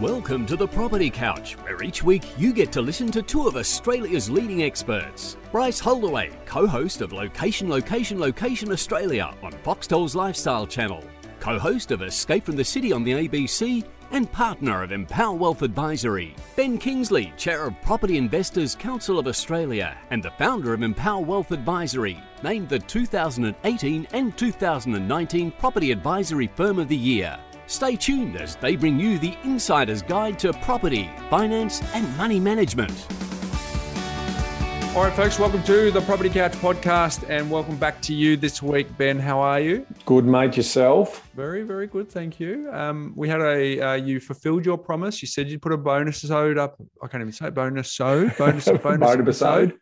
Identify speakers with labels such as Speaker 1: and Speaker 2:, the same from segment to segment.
Speaker 1: Welcome to the Property Couch, where each week you get to listen to two of Australia's leading experts. Bryce Holdaway, co host of Location, Location, Location Australia on Foxtel's Lifestyle Channel, co host of Escape from the City on the ABC, and partner of Empower Wealth Advisory. Ben Kingsley, chair of Property Investors Council of Australia and the founder of Empower Wealth Advisory, named the 2018 and 2019 Property Advisory Firm of the Year. Stay tuned as they bring you the insider's guide to property, finance, and money management.
Speaker 2: All right, folks, welcome to the Property Couch podcast and welcome back to you this week. Ben, how are you?
Speaker 3: Good, mate. Yourself?
Speaker 2: Very, very good. Thank you. Um, we had a, uh, you fulfilled your promise. You said you'd put a bonus episode up. I can't even say bonus so bonus, bonus, bonus episode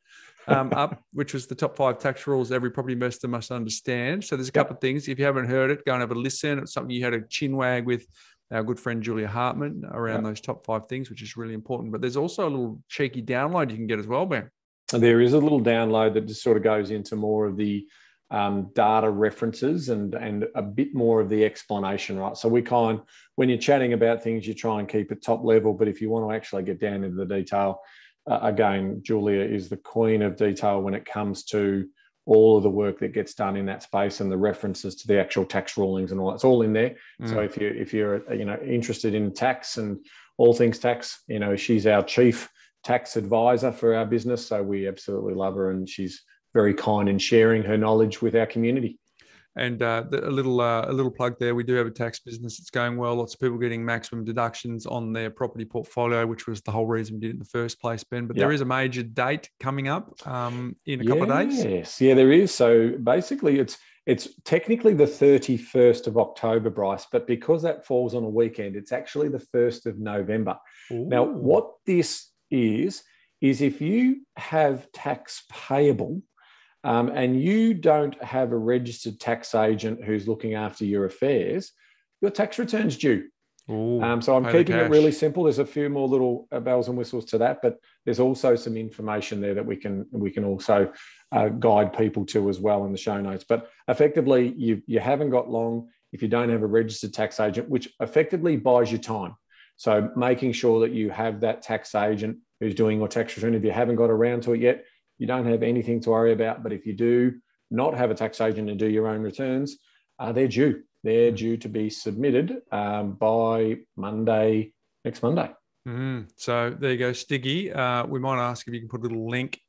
Speaker 2: um, up, which was the top five tax rules every property investor must understand. So there's a couple yep. of things. If you haven't heard it, go and have a listen. It's something you had a chin wag with our good friend Julia Hartman around yep. those top five things, which is really important. But there's also a little cheeky download you can get as well, Ben.
Speaker 3: There is a little download that just sort of goes into more of the um, data references and and a bit more of the explanation, right? So we kind when you're chatting about things, you try and keep it top level, but if you want to actually get down into the detail, uh, again, Julia is the queen of detail when it comes to all of the work that gets done in that space and the references to the actual tax rulings and all that's all in there. Mm. So if you if you're you know interested in tax and all things tax, you know she's our chief tax advisor for our business. So we absolutely love her and she's very kind in sharing her knowledge with our community.
Speaker 2: And uh, a little uh, a little plug there. We do have a tax business. It's going well. Lots of people getting maximum deductions on their property portfolio, which was the whole reason we did it in the first place, Ben. But there is a major date coming up um, in a
Speaker 3: yes.
Speaker 2: couple of days.
Speaker 3: Yes, yeah, there is. So basically, it's it's technically the 31st of October, Bryce, but because that falls on a weekend, it's actually the 1st of November. Ooh. Now, what this is, is if you have tax payable um, and you don't have a registered tax agent who's looking after your affairs, your tax return's due. Ooh, um, so I'm keeping it really simple. There's a few more little uh, bells and whistles to that, but there's also some information there that we can we can also uh, guide people to as well in the show notes. But effectively, you you haven't got long if you don't have a registered tax agent, which effectively buys you time. So making sure that you have that tax agent who's doing your tax return. If you haven't got around to it yet, you don't have anything to worry about. But if you do not have a tax agent and do your own returns, uh, they're due. They're mm. due to be submitted um, by Monday, next Monday.
Speaker 2: Mm. So there you go, Stiggy. Uh, we might ask if you can put a little link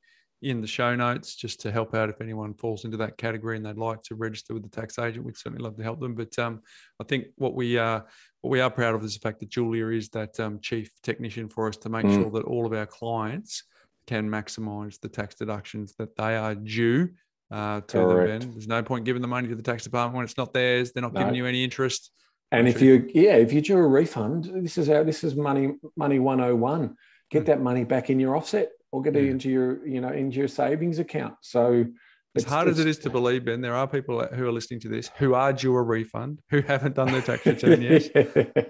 Speaker 2: in the show notes just to help out if anyone falls into that category and they'd like to register with the tax agent. We'd certainly love to help them. But um, I think what we uh, what we are proud of is the fact that Julia is that um, chief technician for us to make mm. sure that all of our clients can maximize the tax deductions that they are due uh, to Correct. them. There's no point giving the money to the tax department when it's not theirs. They're not no. giving you any interest.
Speaker 3: And if you, yeah, if you do a refund, this is how this is money, money 101. Get mm. that money back in your offset or get yeah. it into your, you know, into your savings account. So
Speaker 2: as hard as it is to believe, Ben, there are people who are listening to this who are due a refund, who haven't done their tax return yet,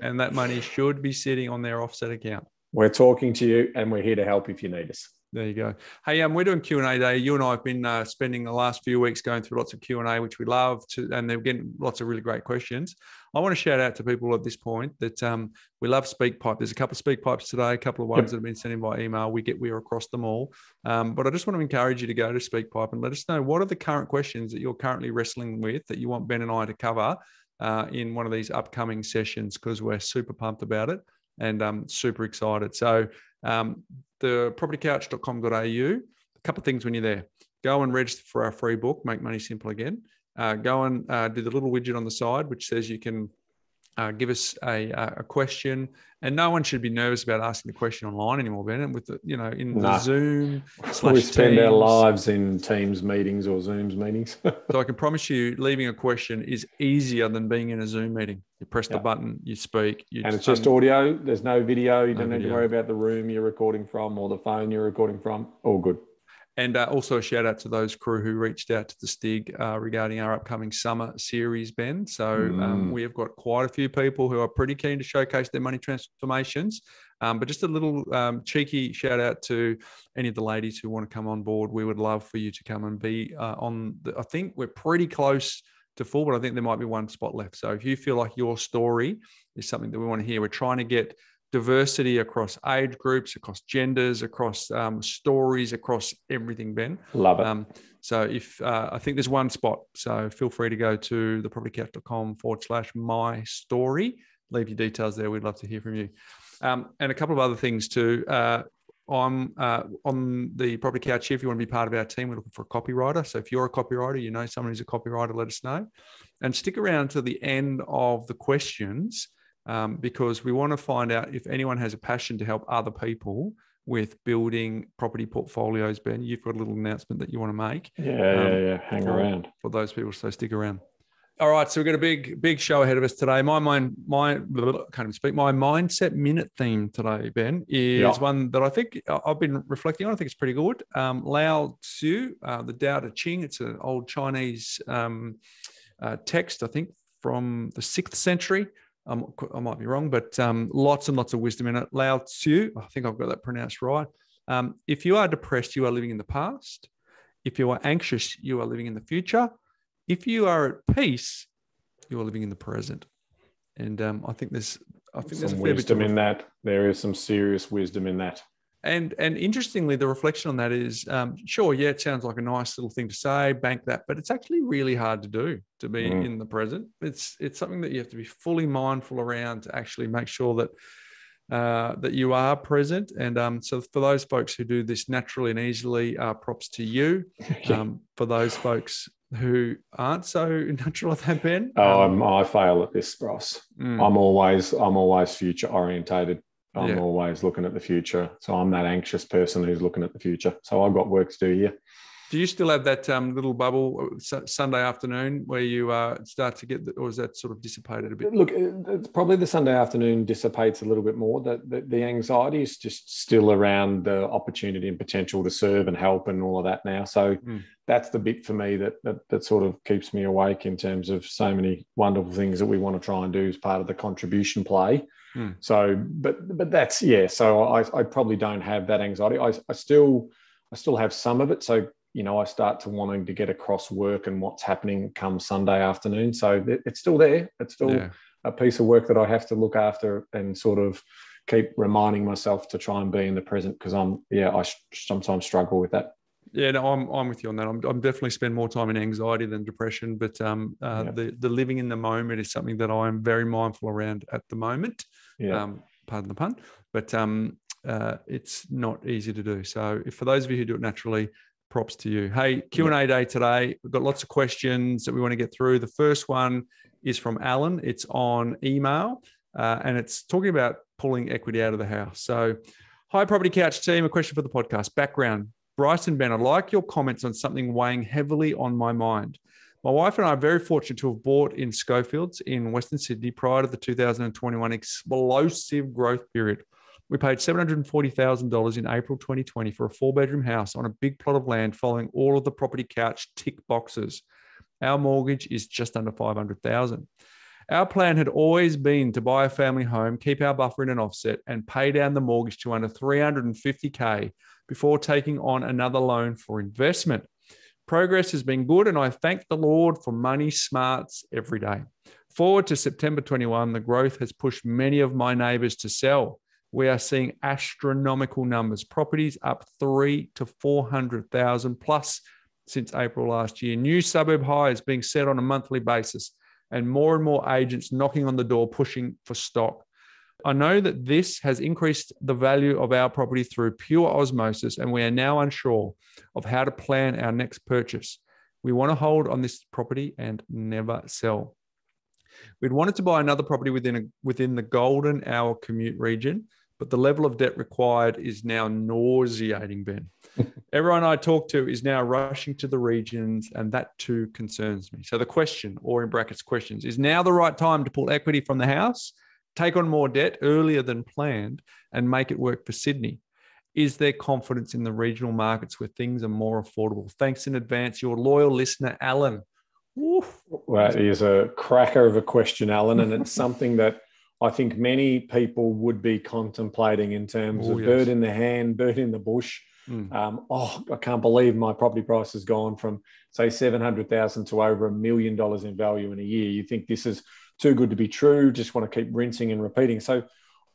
Speaker 2: and that money should be sitting on their offset account.
Speaker 3: We're talking to you, and we're here to help if you need us.
Speaker 2: There you go. Hey, um, we're doing Q and A day. You and I have been uh, spending the last few weeks going through lots of Q and A, which we love, to, and they're getting lots of really great questions. I want to shout out to people at this point that um, we love SpeakPipe. There's a couple of SpeakPipes today, a couple of ones yep. that have been sent in by email. We get we are across them all, um, but I just want to encourage you to go to SpeakPipe and let us know what are the current questions that you're currently wrestling with that you want Ben and I to cover uh, in one of these upcoming sessions because we're super pumped about it and um, super excited. So um, the propertycouch.com.au. A couple of things when you're there. Go and register for our free book, Make Money Simple Again. Uh, go and uh, do the little widget on the side, which says you can uh, give us a, a question. And no one should be nervous about asking the question online anymore, Ben. With the, you know, in nah. the Zoom,
Speaker 3: we spend teams. our lives in Teams meetings or Zooms meetings.
Speaker 2: so I can promise you, leaving a question is easier than being in a Zoom meeting. You press the button, you speak, you
Speaker 3: and it's just un- audio. There's no video. You no don't video. need to worry about the room you're recording from or the phone you're recording from. All good.
Speaker 2: And uh, also a shout out to those crew who reached out to the Stig uh, regarding our upcoming summer series, Ben. So um, mm. um, we have got quite a few people who are pretty keen to showcase their money transformations. Um, but just a little um, cheeky shout out to any of the ladies who want to come on board. We would love for you to come and be uh, on. The, I think we're pretty close to full, but I think there might be one spot left. So if you feel like your story is something that we want to hear, we're trying to get diversity across age groups, across genders, across um, stories, across everything, Ben.
Speaker 3: Love it. Um,
Speaker 2: so if uh, I think there's one spot, so feel free to go to thepropertycouch.com forward slash my story. Leave your details there. We'd love to hear from you. Um, and a couple of other things too. Uh, I'm uh, on the property couch here. If you want to be part of our team, we're looking for a copywriter. So if you're a copywriter, you know someone who's a copywriter, let us know. And stick around to the end of the questions um, because we want to find out if anyone has a passion to help other people with building property portfolios. Ben, you've got a little announcement that you want to make.
Speaker 3: Yeah, um, yeah, yeah. Hang
Speaker 2: for,
Speaker 3: around
Speaker 2: for those people. So stick around. All right, so we've got a big, big show ahead of us today. My mind, my can't even speak. My mindset minute theme today, Ben, is yeah. one that I think I've been reflecting on. I think it's pretty good. Um, Lao Tzu, uh, the Tao Te Ching. It's an old Chinese um, uh, text, I think, from the sixth century. Um, I might be wrong, but um, lots and lots of wisdom in it. Lao Tzu, I think I've got that pronounced right. Um, if you are depressed, you are living in the past. If you are anxious, you are living in the future if you are at peace, you are living in the present. And um, I think there's, I think
Speaker 3: some there's wisdom in that. There is some serious wisdom in that.
Speaker 2: And and interestingly, the reflection on that is, um, sure, yeah, it sounds like a nice little thing to say, bank that, but it's actually really hard to do to be mm. in the present. It's it's something that you have to be fully mindful around to actually make sure that uh, that you are present. And um, so for those folks who do this naturally and easily, uh, props to you. Um, for those folks who aren't so natural at that, Ben?
Speaker 3: Oh, um, i fail at this, Ross. Mm. I'm always I'm always future orientated. I'm yeah. always looking at the future. So I'm that anxious person who's looking at the future. So I've got work to do here.
Speaker 2: Do you still have that um, little bubble uh, Sunday afternoon where you uh, start to get, the, or is that sort of dissipated a bit?
Speaker 3: Look, it's probably the Sunday afternoon dissipates a little bit more. That the, the, anxiety is just still around the opportunity and potential to serve and help and all of that now. So mm. that's the bit for me that, that that sort of keeps me awake in terms of so many wonderful things that we want to try and do as part of the contribution play. Mm. So, but but that's yeah. So I, I probably don't have that anxiety. I, I still I still have some of it. So you know, I start to wanting to get across work and what's happening come Sunday afternoon. So it's still there. It's still yeah. a piece of work that I have to look after and sort of keep reminding myself to try and be in the present because I'm, yeah, I sometimes struggle with that.
Speaker 2: Yeah, no, I'm, I'm with you on that. I'm, I'm definitely spend more time in anxiety than depression, but um, uh, yeah. the the living in the moment is something that I am very mindful around at the moment. Yeah. Um, pardon the pun, but um, uh, it's not easy to do. So, if for those of you who do it naturally, props to you. Hey, Q&A day today. We've got lots of questions that we want to get through. The first one is from Alan. It's on email uh, and it's talking about pulling equity out of the house. So, hi, Property Couch team. A question for the podcast. Background Bryce and Ben, I'd like your comments on something weighing heavily on my mind. My wife and I are very fortunate to have bought in Schofields in Western Sydney prior to the 2021 explosive growth period. We paid $740,000 in April 2020 for a four bedroom house on a big plot of land following all of the property couch tick boxes. Our mortgage is just under 500,000. Our plan had always been to buy a family home, keep our buffer in an offset, and pay down the mortgage to under 350k before taking on another loan for investment. Progress has been good, and I thank the Lord for money smarts every day. Forward to September 21, the growth has pushed many of my neighbours to sell we are seeing astronomical numbers. Properties up three to 400,000 plus since April last year. New suburb highs being set on a monthly basis, and more and more agents knocking on the door pushing for stock. I know that this has increased the value of our property through pure osmosis, and we are now unsure of how to plan our next purchase. We want to hold on this property and never sell. We'd wanted to buy another property within a, within the golden hour commute region, but the level of debt required is now nauseating, Ben. Everyone I talk to is now rushing to the regions, and that too concerns me. So the question, or in brackets, questions, is now the right time to pull equity from the house, take on more debt earlier than planned, and make it work for Sydney? Is there confidence in the regional markets where things are more affordable? Thanks in advance, your loyal listener, Alan.
Speaker 3: Oof. Well, that is a cracker of a question, Alan, and it's something that I think many people would be contemplating in terms of yes. bird in the hand, bird in the bush. Mm. Um, oh, I can't believe my property price has gone from say seven hundred thousand to over a million dollars in value in a year. You think this is too good to be true? Just want to keep rinsing and repeating. So,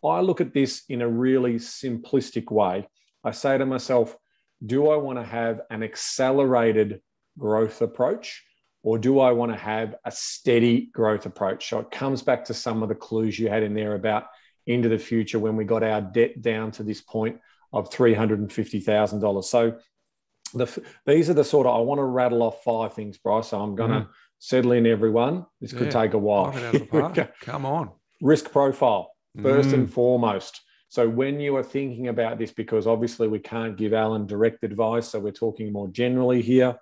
Speaker 3: I look at this in a really simplistic way. I say to myself, do I want to have an accelerated growth approach or do I want to have a steady growth approach? So it comes back to some of the clues you had in there about into the future when we got our debt down to this point of $350,000. So the, these are the sort of, I want to rattle off five things, Bryce. So I'm going to mm. settle in everyone. This could take a while.
Speaker 2: Come on.
Speaker 3: Risk profile, first mm. and foremost. So when you are thinking about this, because obviously we can't give Alan direct advice, so we're talking more generally here.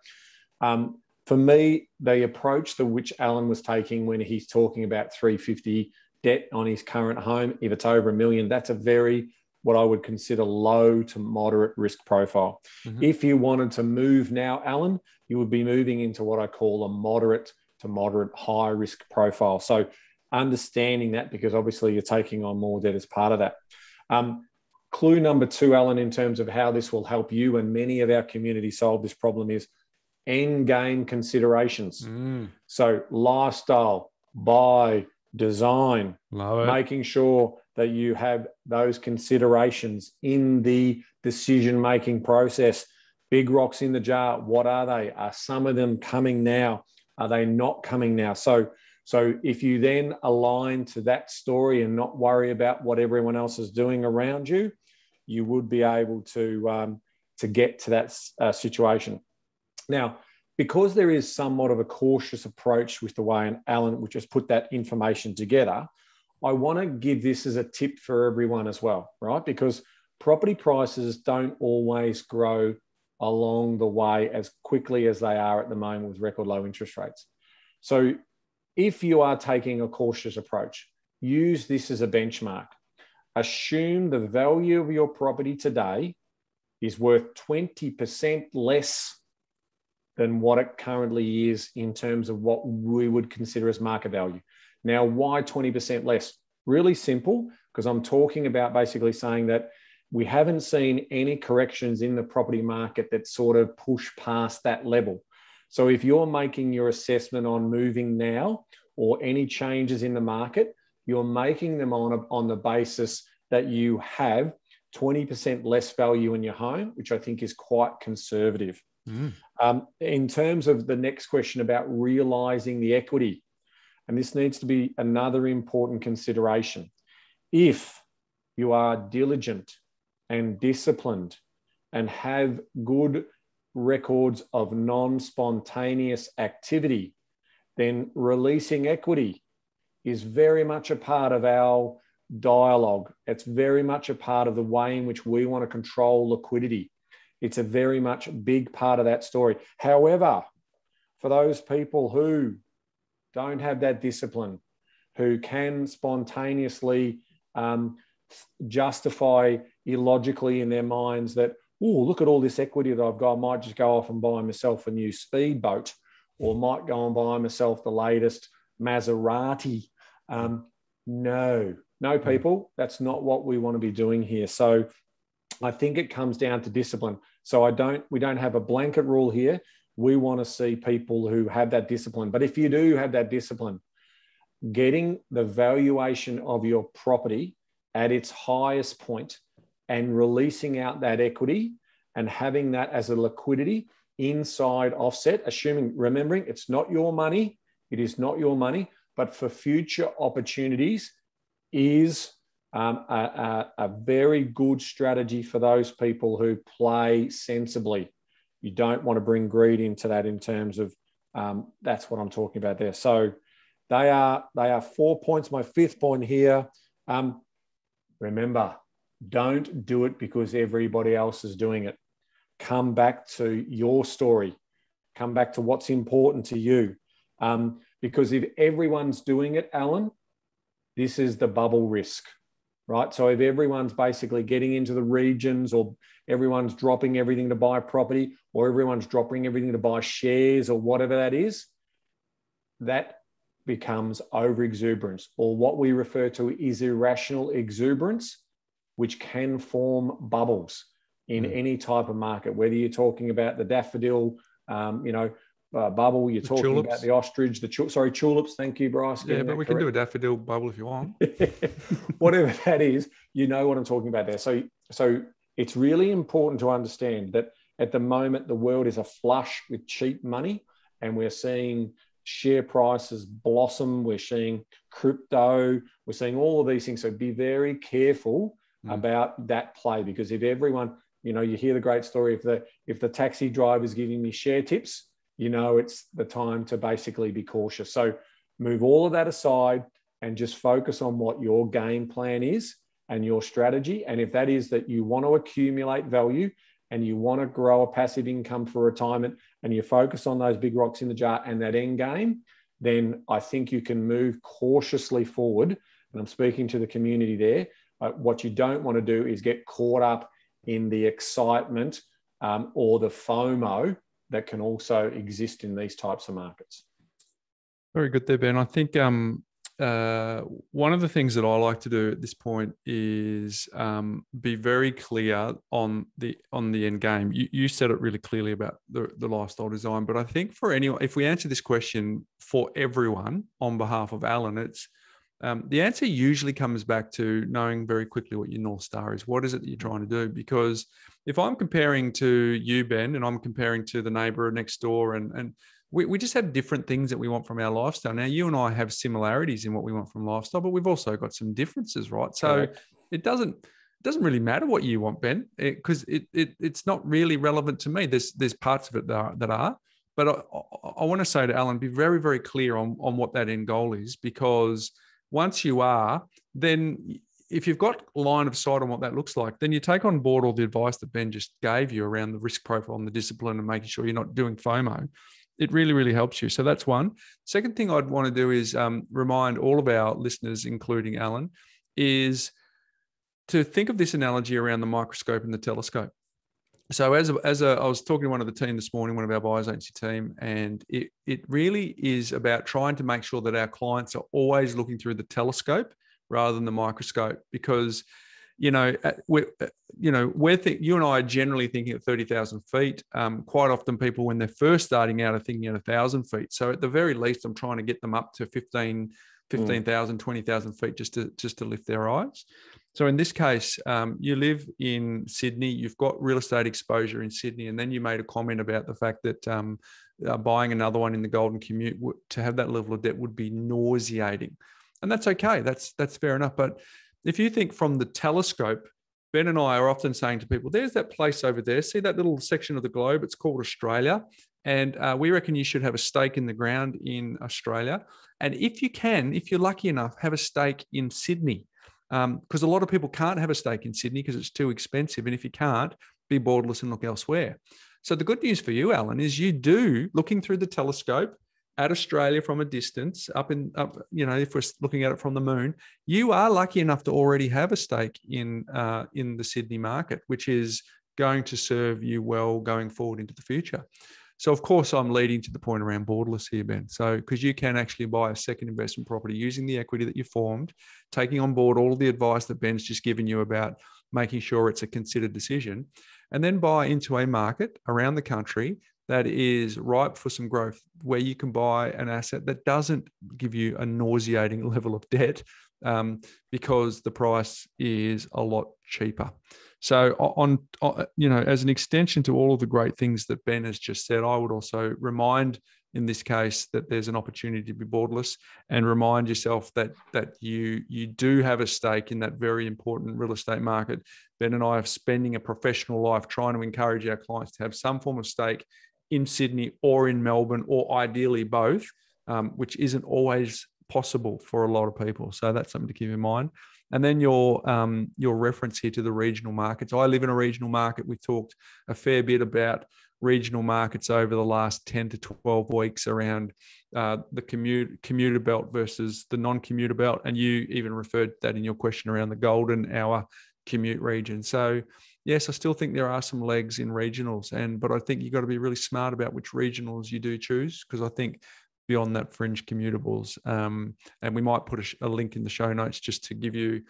Speaker 3: Um, for me, the approach to which Alan was taking when he's talking about 350 debt on his current home, if it's over a million, that's a very what I would consider low to moderate risk profile. Mm-hmm. If you wanted to move now, Alan, you would be moving into what I call a moderate to moderate high risk profile. So understanding that because obviously you're taking on more debt as part of that. Um, clue number two, Alan, in terms of how this will help you and many of our community solve this problem is end game considerations. Mm. So, lifestyle, buy, design, making sure that you have those considerations in the decision making process. Big rocks in the jar, what are they? Are some of them coming now? Are they not coming now? So, so if you then align to that story and not worry about what everyone else is doing around you, you would be able to um, to get to that uh, situation. Now, because there is somewhat of a cautious approach with the way and Alan, which has put that information together, I want to give this as a tip for everyone as well, right? Because property prices don't always grow along the way as quickly as they are at the moment with record low interest rates. So if you are taking a cautious approach, use this as a benchmark. Assume the value of your property today is worth 20% less than what it currently is in terms of what we would consider as market value. Now, why 20% less? Really simple, because I'm talking about basically saying that we haven't seen any corrections in the property market that sort of push past that level. So if you're making your assessment on moving now or any changes in the market, you're making them on, a, on the basis that you have 20% less value in your home, which I think is quite conservative. Mm. Um, in terms of the next question about realizing the equity, and this needs to be another important consideration. If you are diligent and disciplined and have good records of non spontaneous activity, then releasing equity is very much a part of our dialogue. It's very much a part of the way in which we want to control liquidity. It's a very much big part of that story. However, for those people who don't have that discipline, who can spontaneously um, justify illogically in their minds that, oh, look at all this equity that I've got. I might just go off and buy myself a new speedboat or might go and buy myself the latest Maserati. Um, no, no, hmm. people, that's not what we want to be doing here. So I think it comes down to discipline. So I don't, we don't have a blanket rule here. We want to see people who have that discipline. But if you do have that discipline, getting the valuation of your property at its highest point and releasing out that equity and having that as a liquidity inside offset, assuming, remembering it's not your money, it is not your money, but for future opportunities is um, a, a, a very good strategy for those people who play sensibly. You don't want to bring greed into that in terms of um, that's what I'm talking about there. So they are they are four points. My fifth point here. Um, remember, don't do it because everybody else is doing it. Come back to your story. Come back to what's important to you. Um, because if everyone's doing it, Alan, this is the bubble risk right? So if everyone's basically getting into the regions or everyone's dropping everything to buy property or everyone's dropping everything to buy shares or whatever that is, that becomes over exuberance or what we refer to is irrational exuberance, which can form bubbles in mm. any type of market, whether you're talking about the daffodil, um, you know, uh, bubble. You're talking tulips. about the ostrich, the tul- sorry tulips. Thank you, Bryce.
Speaker 2: Yeah, but we correct. can do a daffodil bubble if you want.
Speaker 3: Whatever that is, you know what I'm talking about there. So, so it's really important to understand that at the moment the world is a flush with cheap money, and we're seeing share prices blossom. We're seeing crypto. We're seeing all of these things. So be very careful mm. about that play because if everyone, you know, you hear the great story if the if the taxi driver is giving me share tips, you know, it's the time to basically be cautious. So move all of that aside and just focus on what your game plan is and your strategy. And if that is that you want to accumulate value and you want to grow a passive income for retirement and you focus on those big rocks in the jar and that end game, then I think you can move cautiously forward. And I'm speaking to the community there. Uh, what you don't want to do is get caught up in the excitement um, or the FOMO that can also exist in these types of markets.
Speaker 2: Very good there, Ben. I think um, uh, one of the things that I like to do at this point is um, be very clear on the on the end game. You, you said it really clearly about the, the lifestyle design, but I think for anyone, if we answer this question for everyone on behalf of Alan, it's um, the answer usually comes back to knowing very quickly what your north star is. What is it that you're trying to do? Because if I'm comparing to you, Ben, and I'm comparing to the neighbor next door, and and we, we just have different things that we want from our lifestyle. Now, you and I have similarities in what we want from lifestyle, but we've also got some differences, right? So Correct. it doesn't it doesn't really matter what you want, Ben, because it, it, it, it's not really relevant to me. There's there's parts of it that are, that are but I, I want to say to Alan, be very very clear on on what that end goal is, because once you are, then if you've got line of sight on what that looks like, then you take on board all the advice that Ben just gave you around the risk profile and the discipline and making sure you're not doing FOMO it really, really helps you. So that's one. Second thing I'd want to do is um, remind all of our listeners, including Alan, is to think of this analogy around the microscope and the telescope. So as a, as a, I was talking to one of the team this morning, one of our buyers agency team, and it it really is about trying to make sure that our clients are always looking through the telescope rather than the microscope because you know, we you know, we're th- you and I are generally thinking at 30,000 feet. Um, quite often people, when they're first starting out, are thinking at 1,000 feet. So at the very least, I'm trying to get them up to 15, 15,000, mm. 20,000 feet just to, just to lift their eyes. So in this case, um, you live in Sydney, you've got real estate exposure in Sydney, and then you made a comment about the fact that um, uh, buying another one in the Golden Commute to have that level of debt would be nauseating, and that's okay. That's that's fair enough. But if you think from the telescope, Ben and I are often saying to people, there's that place over there. See that little section of the globe? It's called Australia. And uh, we reckon you should have a stake in the ground in Australia. And if you can, if you're lucky enough, have a stake in Sydney. Because um, a lot of people can't have a stake in Sydney because it's too expensive. And if you can't, be borderless and look elsewhere. So the good news for you, Alan, is you do, looking through the telescope, at Australia from a distance, up in up, you know, if we're looking at it from the moon, you are lucky enough to already have a stake in uh, in the Sydney market, which is going to serve you well going forward into the future. So of course, I'm leading to the point around borderless here, Ben. So because you can actually buy a second investment property using the equity that you formed, taking on board all the advice that Ben's just given you about making sure it's a considered decision, and then buy into a market around the country that is ripe for some growth, where you can buy an asset that doesn't give you a nauseating level of debt um, because the price is a lot cheaper. So, on, on, you know, as an extension to all of the great things that Ben has just said, I would also remind, in this case, that there's an opportunity to be borderless, and remind yourself that that you you do have a stake in that very important real estate market. Ben and I are spending a professional life trying to encourage our clients to have some form of stake in Sydney or in Melbourne, or ideally both, um, which isn't always possible for a lot of people. So that's something to keep in mind. And then your um, your reference here to the regional markets. I live in a regional market. We've talked a fair bit about regional markets over the last 10 to 12 weeks around uh, the commute commuter belt versus the non-commuter belt. And you even referred that in your question around the golden hour commute region. So yes, I still think there are some legs in regionals, and but I think you've got to be really smart about which regionals you do choose because I think beyond that fringe commutables, um, and we might put a, a, link in the show notes just to give you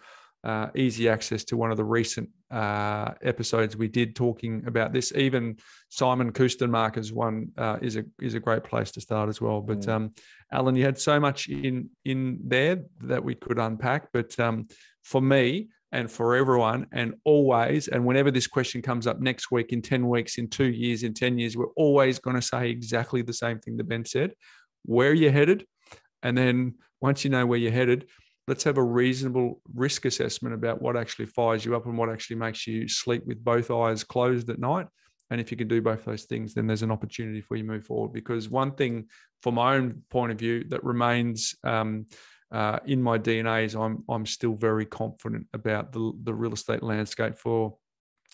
Speaker 2: uh, easy access to one of the recent uh, episodes we did talking about this. Even Simon Kuestenmacher's one uh, is a is a great place to start as well. But mm. um, Alan, you had so much in in there that we could unpack. But um, for me and for everyone, and always, and whenever this question comes up next week, in ten weeks, in two years, in ten years, we're always going to say exactly the same thing that Ben said. Where you're headed, and then once you know where you're headed, let's have a reasonable risk assessment about what actually fires you up and what actually makes you sleep with both eyes closed at night. And if you can do both those things, then there's an opportunity for you to move forward. Because one thing, from my own point of view, that remains um, uh, in my DNA is I'm I'm still very confident about the the real estate landscape for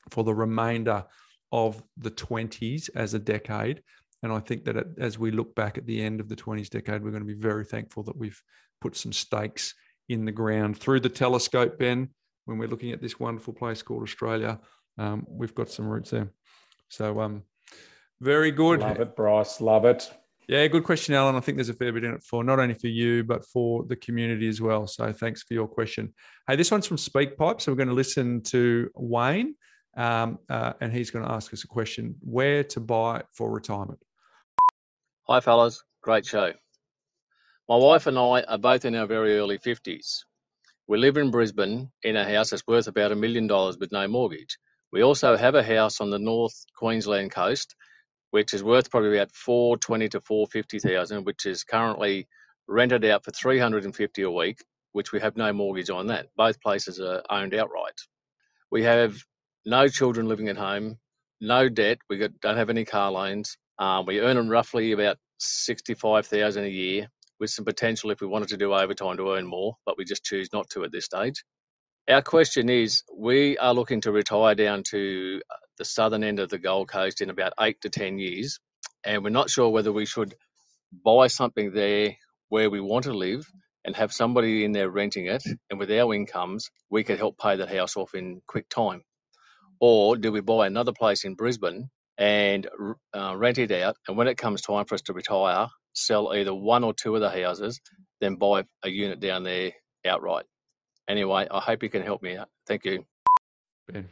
Speaker 2: for the remainder of the 20s as a decade. And I think that as we look back at the end of the 20s decade, we're going to be very thankful that we've put some stakes in the ground through the telescope, Ben, when we're looking at this wonderful place called Australia. Um, we've got some roots there. So, um, very good.
Speaker 3: Love it, Bryce. Love it.
Speaker 2: Yeah, good question, Alan. I think there's a fair bit in it for not only for you, but for the community as well. So thanks for your question. Hey, this one's from SpeakPipe. So we're going to listen to Wayne, um, uh, and he's going to ask us a question where to buy for retirement.
Speaker 4: Hi, fellas. Great show. My wife and I are both in our very early 50s. We live in Brisbane in a house that's worth about a million dollars with no mortgage. We also have a house on the North Queensland coast, which is worth probably about 420 to 450,000, which is currently rented out for 350 a week, which we have no mortgage on that. Both places are owned outright. We have no children living at home, no debt. We don't have any car loans. Um, we earn roughly about 65,000 a year with some potential if we wanted to do overtime to earn more, but we just choose not to at this stage. Our question is we are looking to retire down to uh, the southern end of the Gold Coast in about eight to 10 years, and we're not sure whether we should buy something there where we want to live and have somebody in there renting it, and with our incomes, we could help pay that house off in quick time. Or do we buy another place in Brisbane and uh, rent it out, and when it comes time for us to retire, sell either one or two of the houses, then buy a unit down there outright. Anyway, I hope you can help me out. Thank you. Ben.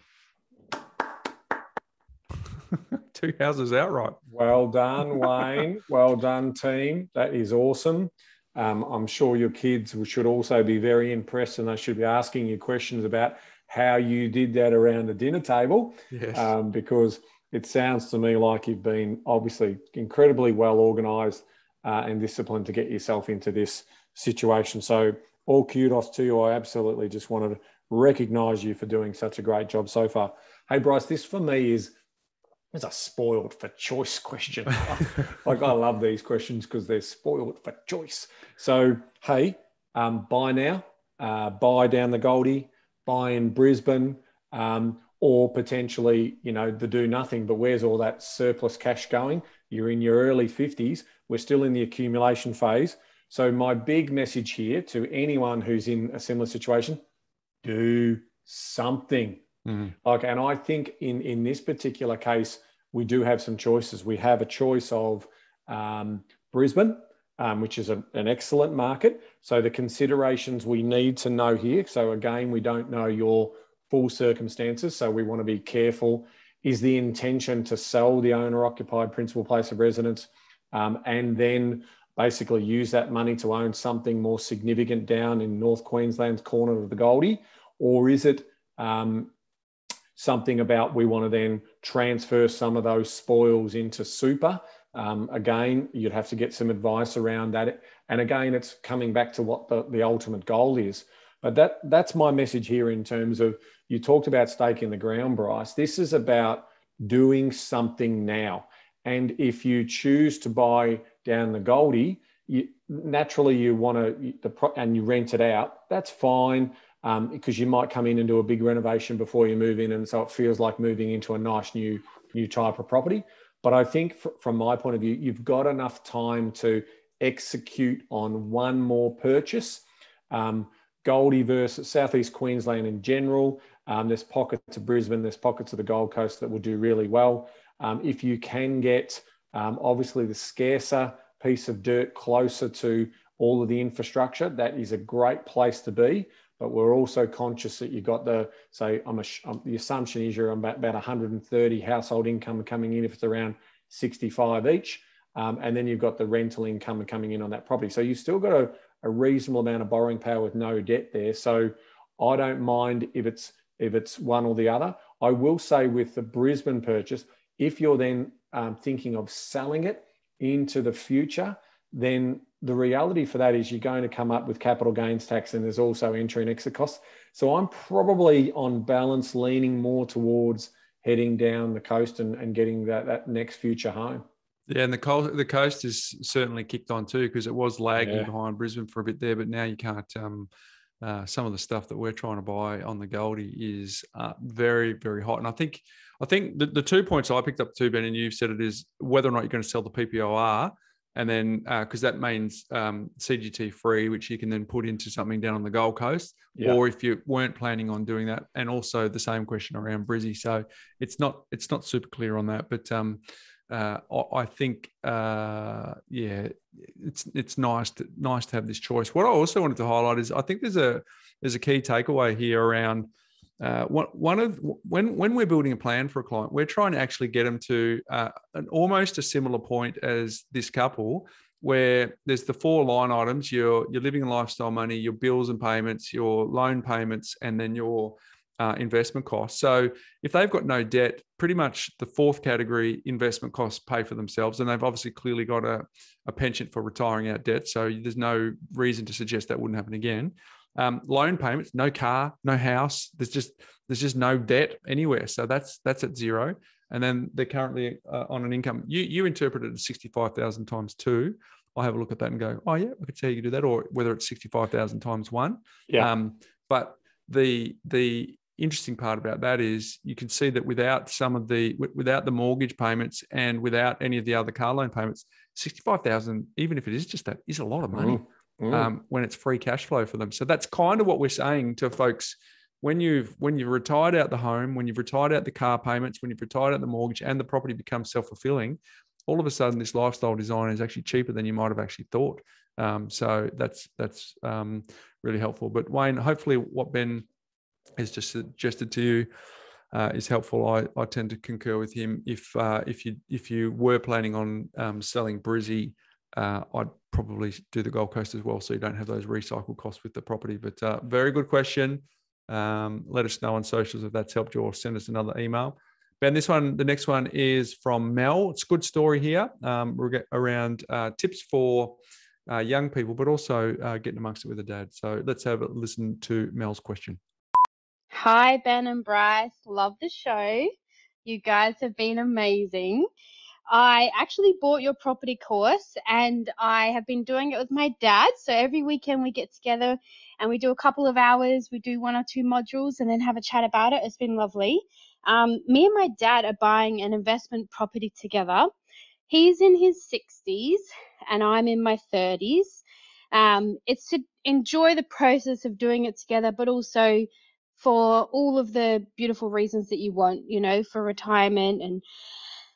Speaker 2: two houses outright.
Speaker 3: Well done, Wayne. well done, team. That is awesome. Um, I'm sure your kids should also be very impressed and they should be asking you questions about how you did that around the dinner table. Yes. Um, because it sounds to me like you've been obviously incredibly well organized uh, and disciplined to get yourself into this situation. So, all kudos to you. I absolutely just wanted to recognize you for doing such a great job so far. Hey, Bryce, this for me is is a spoiled for choice question. like I love these questions because they're spoiled for choice. So, hey, um, buy now, uh, buy down the Goldie, buy in Brisbane, um, or potentially, you know, the do nothing. But where's all that surplus cash going? You're in your early 50s. We're still in the accumulation phase. So, my big message here to anyone who's in a similar situation do something. Mm-hmm. Like, and I think in, in this particular case, we do have some choices. We have a choice of um, Brisbane, um, which is a, an excellent market. So, the considerations we need to know here. So, again, we don't know your full circumstances. So, we want to be careful. Is the intention to sell the owner occupied principal place of residence? um, and then basically use that money to own something more significant down in North Queensland's corner of the Goldie? Or is it um, something about we want to then transfer some of those spoils into super? Um, again, you'd have to get some advice around that. And again, it's coming back to what the, the ultimate goal is. But that that's my message here in terms of you talked about staking the ground, Bryce. This is about doing something now. And if you choose to buy down the Goldie, you, naturally you want to, and you rent it out, that's fine um, because you might come in and do a big renovation before you move in. And so it feels like moving into a nice new, new type of property. But I think fr- from my point of view, you've got enough time to execute on one more purchase. Um, Goldie versus Southeast Queensland in general. Um, there's pockets of Brisbane, there's pockets of the Gold Coast that will do really well. Um, if you can get um, obviously the scarcer piece of dirt closer to all of the infrastructure, that is a great place to be. but we're also conscious that you've got the say I'm a, um, the assumption is you're about, about 130 household income coming in if it's around 65 each um, and then you've got the rental income coming in on that property so you've still got a, a reasonable amount of borrowing power with no debt there so I don't mind if it's if it's one or the other I will say with the Brisbane purchase if you're then um, thinking of selling it into the future then the reality for that is you're going to come up with capital gains tax and there's also entry and exit costs. So I'm probably on balance leaning more towards heading down the coast and, and getting that, that next future home.
Speaker 2: Yeah, and the coast the coast is certainly kicked on too because it was lagging yeah. behind Brisbane for a bit there, but now you can't. Um, uh, some of the stuff that we're trying to buy on the Goldie is uh, very very hot, and I think I think the, the two points I picked up too, Ben, and you've said it is whether or not you're going to sell the PPOR and then because uh, that means um, CGT free, which you can then put into something down on the Gold Coast, yeah. or if you weren't planning on doing that, and also the same question around Brizzy. So it's not it's not super clear on that, but um, uh, I think uh, yeah, it's it's nice to nice to have this choice. What I also wanted to highlight is I think there's a there's a key takeaway here around uh, one, of when when we're building a plan for a client, we're trying to actually get them to uh, an almost a similar point as this couple, where there's the four line items: your your living and lifestyle money, your bills and payments, your loan payments, and then your uh, investment costs. So if they've got no debt, pretty much the fourth category investment costs pay for themselves, and they've obviously clearly got a, a penchant for retiring out debt. So there's no reason to suggest that wouldn't happen again. Um, loan payments, no car, no house. There's just there's just no debt anywhere. So that's that's at zero. And then they're currently uh, on an income. You you interpret it as sixty five thousand times two. I have a look at that and go, oh yeah, I could see how you do that, or whether it's sixty five thousand times one.
Speaker 3: Yeah. Um,
Speaker 2: but the the interesting part about that is you can see that without some of the without the mortgage payments and without any of the other car loan payments, sixty five thousand, even if it is just that, is a lot of money. Mm mm. um, when it's free cash flow for them. So that's kind of what we're saying to folks when you've when you've retired out the home, when you've retired out the car payments, when you've retired out the mortgage, and the property becomes self fulfilling. All of a sudden, this lifestyle design is actually cheaper than you might have actually thought. Um, so that's that's um, really helpful. But Wayne, hopefully, what Ben has just suggested to you uh, is helpful. I, I tend to concur with him. If uh, if you if you were planning on um, selling Brizzy uh, I'd probably do the Gold Coast as well, so you don't have those recycle costs with the property. But uh, very good question. Um, let us know on socials if that's helped you, or send us another email. Ben, this one, the next one is from Mel. It's a good story here um, around uh, tips for uh, young people, but also getting amongst it with a dad. So let's have a listen to Mel's question.
Speaker 5: Hi, Ben and Bryce. Love the show. You guys have been amazing. I actually bought your property course and I have been doing it with my dad. So every weekend we get together and we do a couple of hours, we do one or two modules and then have a chat about it. It's been lovely. Um, me and my dad are buying an investment property together. He's in his 60s and I'm in my 30s. Um, it's to enjoy the process of doing it together, but also for all of the beautiful reasons that you want, you know, for retirement and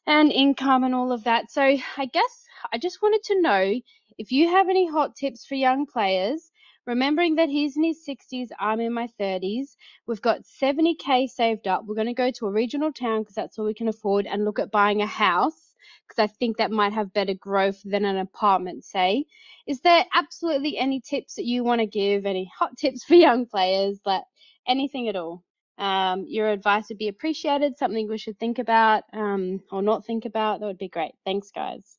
Speaker 5: and income and all of that. So I guess I just wanted to know if you have any hot tips for young players, remembering that he's in his 60s, I'm in my 30s. We've got 70k saved up. We're going to go to a regional town because that's all we can afford and look at buying a house because I think that might have better growth than an apartment, say. Is there absolutely any tips that you want to give? Any hot tips for young players? Like anything at all? Um, your advice would be appreciated, something we should think about um, or not think about. That would be great. Thanks, guys.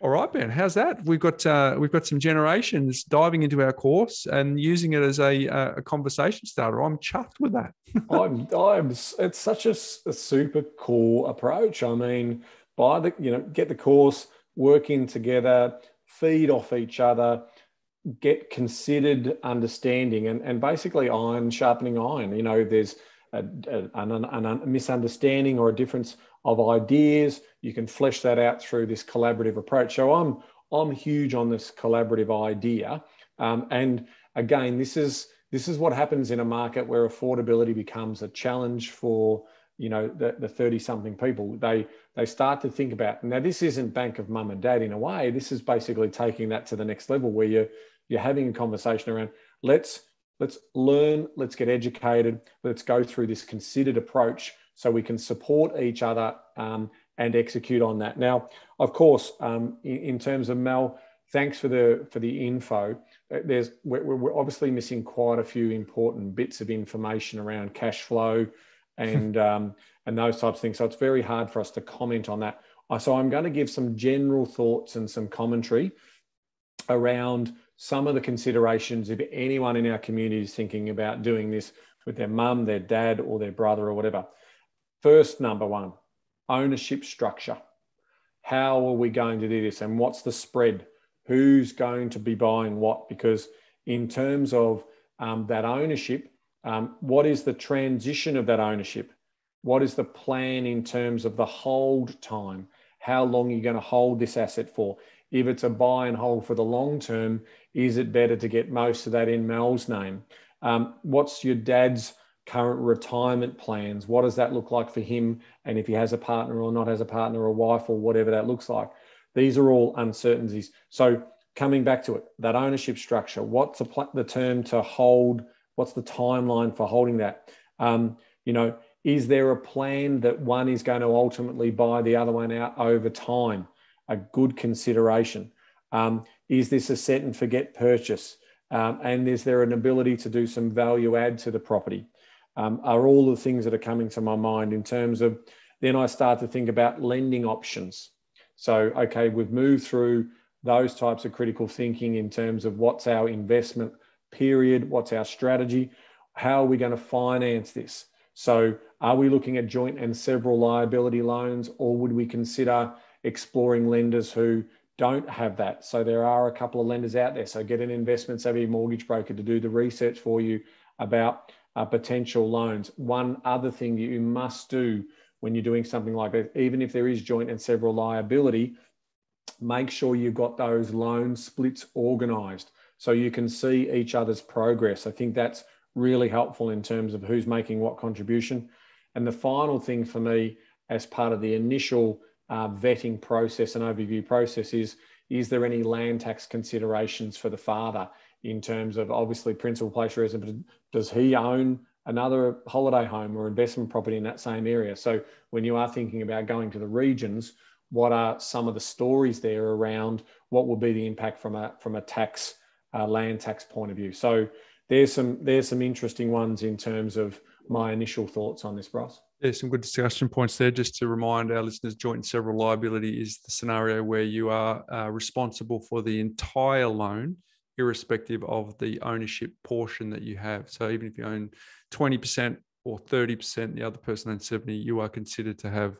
Speaker 2: All right, Ben. How's that? We've got uh, we've got some generations diving into our course and using it as a, a conversation starter. I'm chuffed with that.
Speaker 3: I'm, I'm. It's such a, a super cool approach. I mean, buy the you know get the course, working together, feed off each other get considered understanding and, and basically iron sharpening iron. You know, there's a, a, an, a misunderstanding or a difference of ideas. You can flesh that out through this collaborative approach. So I'm I'm huge on this collaborative idea. Um, and again, this is this is what happens in a market where affordability becomes a challenge for you know the, the 30 something people they they start to think about now this isn't bank of mum and dad in a way this is basically taking that to the next level where you you're having a conversation around let's let's learn, let's get educated, let's go through this considered approach so we can support each other um, and execute on that. Now, of course, um, in, in, terms of Mel, thanks for the for the info. Uh, there's we're, we're, obviously missing quite a few important bits of information around cash flow and um, and those types of things. So it's very hard for us to comment on that. Uh, so I'm going to give some general thoughts and some commentary around some of the considerations if anyone in our community is thinking about doing this with their mum, their dad, or their brother, or whatever. First, number one, ownership structure. How are we going to do this? And what's the spread? Who's going to be buying what? Because in terms of um, that ownership, um, what is the transition of that ownership? What is the plan in terms of the hold time? How long are you going to hold this asset for? If it's a buy and hold for the long term, is it better to get most of that in Mel's name? Um, what's your dad's current retirement plans? What does that look like for him? And if he has a partner or not has a partner or wife or whatever that looks like. These are all uncertainties. So coming back to it, that ownership structure, what's the, pl- the term to hold? What's the timeline for holding that? Um, you know, is there a plan that one is going to ultimately buy the other one out over time? A good consideration. Um, is this a set and forget purchase? Um, and is there an ability to do some value add to the property? Um, are all the things that are coming to my mind in terms of then I start to think about lending options. So, okay, we've moved through those types of critical thinking in terms of what's our investment period, what's our strategy, how are we going to finance this? So, are we looking at joint and several liability loans, or would we consider exploring lenders who don't have that. So there are a couple of lenders out there. So get an investment savvy mortgage broker to do the research for you about uh, potential loans. One other thing you must do when you're doing something like that, even if there is joint and several liability, make sure you've got those loan splits organized so you can see each other's progress. I think that's really helpful in terms of who's making what contribution. And the final thing for me, as part of the initial uh, vetting process and overview process is is there any land tax considerations for the father in terms of obviously principal place resident does he own another holiday home or investment property in that same area so when you are thinking about going to the regions what are some of the stories there around what will be the impact from a from a tax uh, land tax point of view so there's some there's some interesting ones in terms of my initial thoughts on this Bryce.
Speaker 2: Yeah, some good discussion points there. Just to remind our listeners, joint and several liability is the scenario where you are uh, responsible for the entire loan, irrespective of the ownership portion that you have. So even if you own 20% or 30%, the other person owns 70, you are considered to have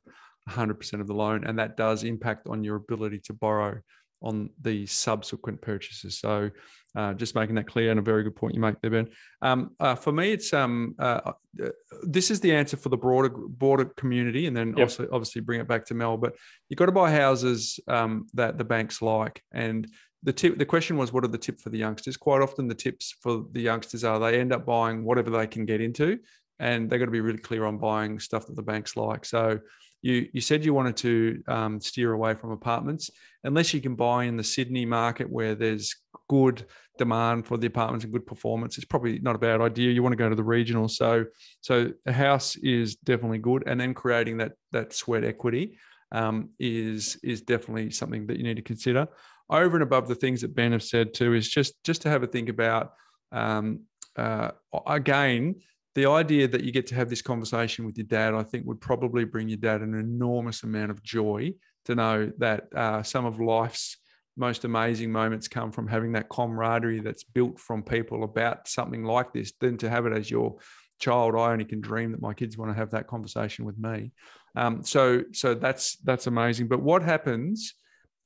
Speaker 2: 100% of the loan. And that does impact on your ability to borrow on the subsequent purchases. So uh, just making that clear and a very good point you make there, Ben. Um, uh, for me, it's um, uh, uh this is the answer for the broader broader community, and then yep. also obviously bring it back to Mel. But you've got to buy houses um, that the banks like, and the tip. The question was, what are the tip for the youngsters? Quite often, the tips for the youngsters are they end up buying whatever they can get into, and they've got to be really clear on buying stuff that the banks like. So you you said you wanted to um, steer away from apartments unless you can buy in the Sydney market where there's good demand for the apartments and good performance. It's probably not a bad idea. You want to go to the regional, so so a house is definitely good, and then creating that that sweat equity um, is is definitely something that you need to consider. Over and above the things that Ben have said too is just just to have a think about. Um, uh, again, the idea that you get to have this conversation with your dad, I think, would probably bring your dad an enormous amount of joy to know that uh, some of life's most amazing moments come from having that camaraderie that's built from people about something like this. Then to have it as your child, I only can dream that my kids want to have that conversation with me. Um, so, so that's that's amazing. But what happens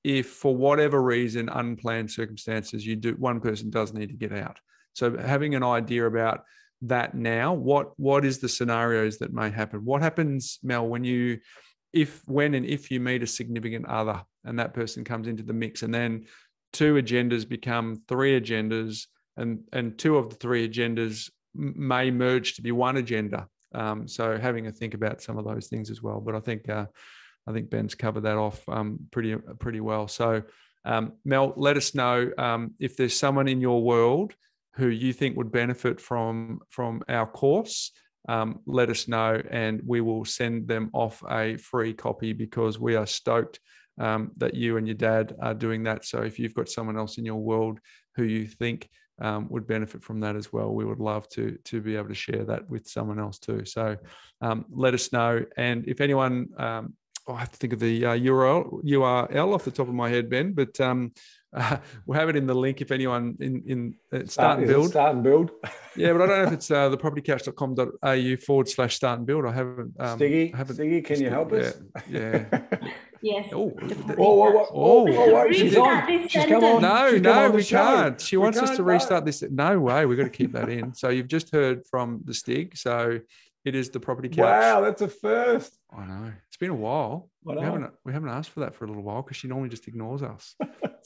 Speaker 2: if, for whatever reason, unplanned circumstances, you do one person does need to get out? So having an idea about that now? What what is the scenarios that may happen? What happens mel when you if when and if you meet a significant other and that person comes into the mix and then two agendas become three agendas and and two of the three agendas may merge to be one agenda? Um, so having a think about some of those things as well but i think uh, i think ben's covered that off um, pretty pretty well. So um, mel let us know um, if there's someone in your world who you think would benefit from from our course, um, let us know, and we will send them off a free copy because we are stoked um, that you and your dad are doing that. So if you've got someone else in your world who you think um, would benefit from that as well, we would love to to be able to share that with someone else too. So um, let us know, and if anyone um, oh, I have to think of the uh, URL URL off the top of my head, Ben. But um, uh, we'll have it in the link if anyone in in uh, start, and build.
Speaker 3: Start and build.
Speaker 2: yeah, but I don't know if it's uh, thepropertycouch.com.au forward slash start and build. I haven't.
Speaker 3: Um, Stiggy, haven't, Stiggy, can you help us?
Speaker 2: Yeah.
Speaker 6: Yes. Oh,
Speaker 3: oh, oh, oh, oh, she's on. She's come on.
Speaker 2: No,
Speaker 3: she's
Speaker 2: no, we can't. She we wants can't, us to restart no. this. No way. We've got to keep that in. So you've just heard from the Stig. So it is the property couch.
Speaker 3: Wow, that's a first.
Speaker 2: I know. It's been a while. We haven't we haven't asked for that for a little while because she normally just ignores us.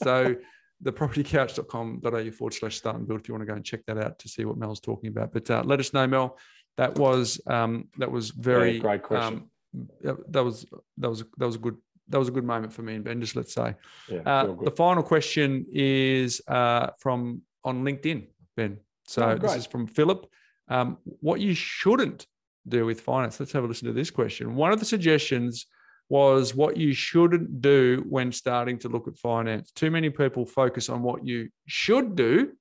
Speaker 2: So the propertycouch.com.au forward slash start and build if you want to go and check that out to see what Mel's talking about. But uh, let us know, Mel. That was um, that was very
Speaker 3: yeah, great question.
Speaker 2: Um, that was that was that was a good that was a good moment for me and Ben. Just let's say.
Speaker 3: Yeah, uh,
Speaker 2: the final question is uh, from on LinkedIn, Ben. So oh, this is from Philip. Um, what you shouldn't do with finance. Let's have a listen to this question. One of the suggestions was what you shouldn't do when starting to look at finance. Too many people focus on what you should do.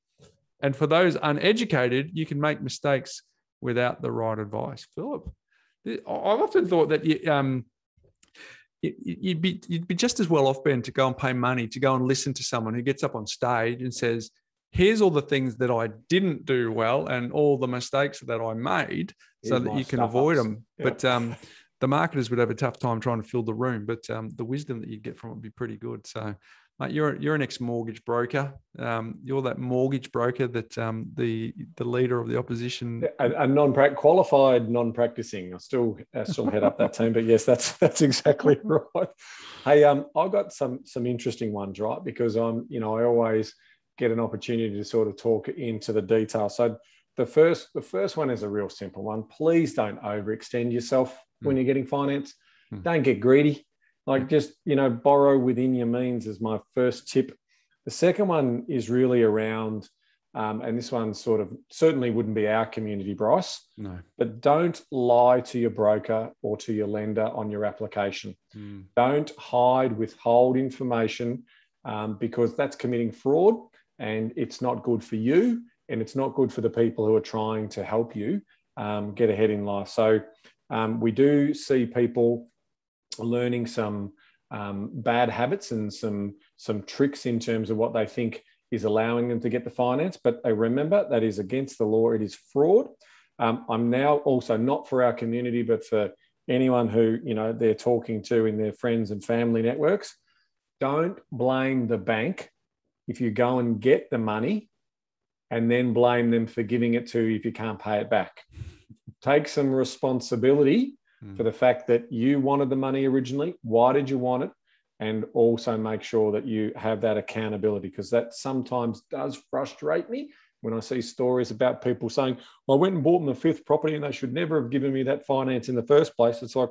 Speaker 2: And for those uneducated, you can make mistakes without the right advice. Philip, I've often thought that you, um, you'd be you'd be just as well off Ben to go and pay money to go and listen to someone who gets up on stage and says, "Here's all the things that I didn't do well and all the mistakes that I made, so that you can avoid them. Yeah. But um, the marketers would have a tough time trying to fill the room. But um, the wisdom that you'd get from it would be pretty good. So, mate, you're you're an ex-mortgage broker. Um, you're that mortgage broker that um, the the leader of the opposition,
Speaker 3: a, a non qualified, non-practicing. I still I still head up that team. But yes, that's that's exactly right. Hey, um, I got some some interesting ones, right? Because I'm, you know, I always get an opportunity to sort of talk into the detail. So the first the first one is a real simple one. Please don't overextend yourself. When you're getting finance. Mm. Don't get greedy. Like just you know borrow within your means is my first tip. The second one is really around, um, and this one sort of certainly wouldn't be our community, Bryce.
Speaker 2: No.
Speaker 3: But don't lie to your broker or to your lender on your application. Mm. Don't hide, withhold information um, because that's committing fraud and it's not good for you and it's not good for the people who are trying to help you um, get ahead in life. So um, we do see people learning some um, bad habits and some some tricks in terms of what they think is allowing them to get the finance. But they remember that is against the law. It is fraud. Um, I'm now also not for our community, but for anyone who you know they're talking to in their friends and family networks. Don't blame the bank if you go and get the money and then blame them for giving it to you if you can't pay it back. Take some responsibility mm. for the fact that you wanted the money originally. Why did you want it? And also make sure that you have that accountability because that sometimes does frustrate me when I see stories about people saying, well, I went and bought them the fifth property and they should never have given me that finance in the first place. It's like,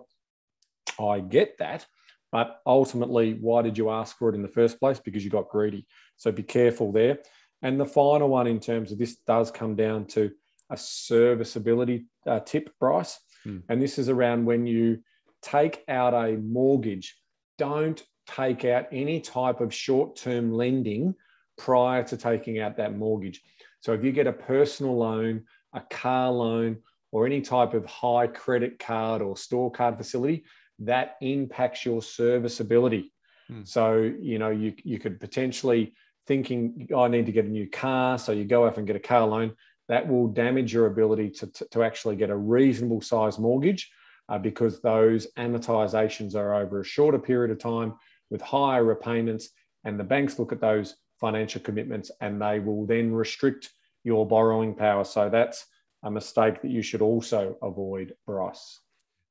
Speaker 3: I get that. But ultimately, why did you ask for it in the first place? Because you got greedy. So be careful there. And the final one in terms of this does come down to a serviceability uh, tip, Bryce. Mm. And this is around when you take out a mortgage, don't take out any type of short term lending prior to taking out that mortgage. So if you get a personal loan, a car loan, or any type of high credit card or store card facility, that impacts your serviceability. Mm. So, you know, you, you could potentially thinking I need to get a new car, so you go off and get a car loan, that will damage your ability to, to, to actually get a reasonable size mortgage uh, because those amortizations are over a shorter period of time with higher repayments. And the banks look at those financial commitments and they will then restrict your borrowing power. So that's a mistake that you should also avoid, Bryce.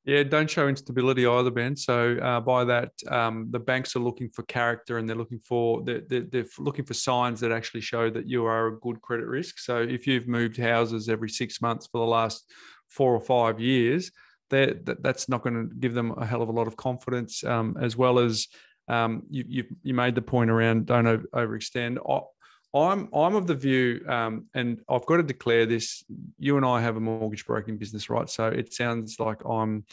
Speaker 2: Yeah, don't show instability either, Ben. So uh, by that, um, the banks are looking for character and they're looking for they're, they're, looking for signs that actually show that you are a good credit risk. So if you've moved houses every six months for the last four or five years, that that's not going to give them a hell of a lot of confidence. Um, as well as um, you, you, you made the point around don't overextend. I'm I'm of the view, um, and I've got to declare this. You and I have a mortgage broking business, right? So it sounds like I'm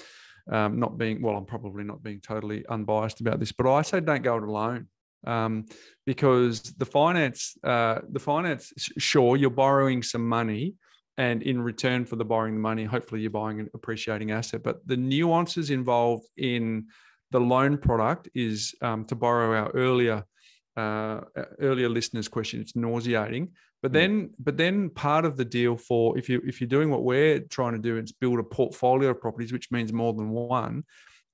Speaker 2: um, not being well. I'm probably not being totally unbiased about this, but I say don't go it alone um, because the finance, uh, the finance, sure, you're borrowing some money, and in return for the borrowing the money, hopefully you're buying an appreciating asset. But the nuances involved in the loan product is um, to borrow our earlier uh, earlier listeners' question. It's nauseating. But then, but then part of the deal for if you if you're doing what we're trying to do, it's build a portfolio of properties, which means more than one.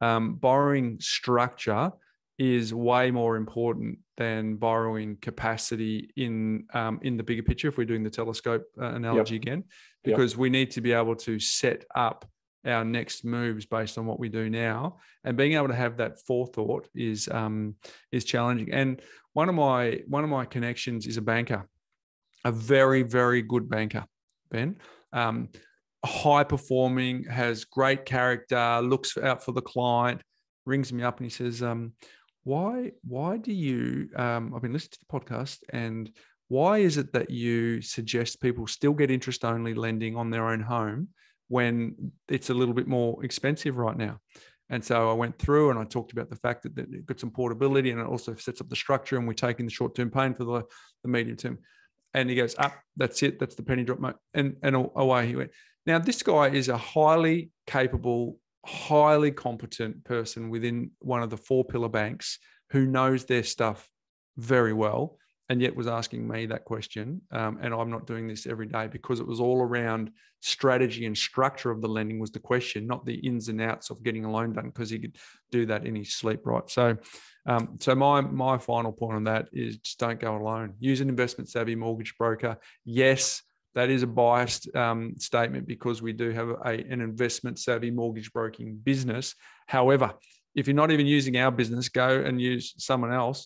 Speaker 2: Um, borrowing structure is way more important than borrowing capacity in um, in the bigger picture. If we're doing the telescope uh, analogy yep. again, because yep. we need to be able to set up our next moves based on what we do now, and being able to have that forethought is um, is challenging. And one of my one of my connections is a banker, a very very good banker, Ben. Um, high performing, has great character, looks out for the client. Rings me up and he says, um, "Why why do you?" Um, I've been listening to the podcast and why is it that you suggest people still get interest only lending on their own home when it's a little bit more expensive right now. And so I went through and I talked about the fact that, it got some portability and it also sets up the structure and we're taking the short term pain for the, the medium term. And he goes, up, ah, that's it. That's the penny drop. And, and away he went. Now, this guy is a highly capable, highly competent person within one of the four pillar banks who knows their stuff very well and yet was asking me that question. Um, and I'm not doing this every day because it was all around strategy and structure of the lending was the question, not the ins and outs of getting a loan done because he could do that in his sleep, right? So, um, so my my final point on that is just don't go alone. Use an investment savvy mortgage broker. Yes, that is a biased um, statement because we do have a, an investment savvy mortgage broking business. However, if you're not even using our business, go and use someone else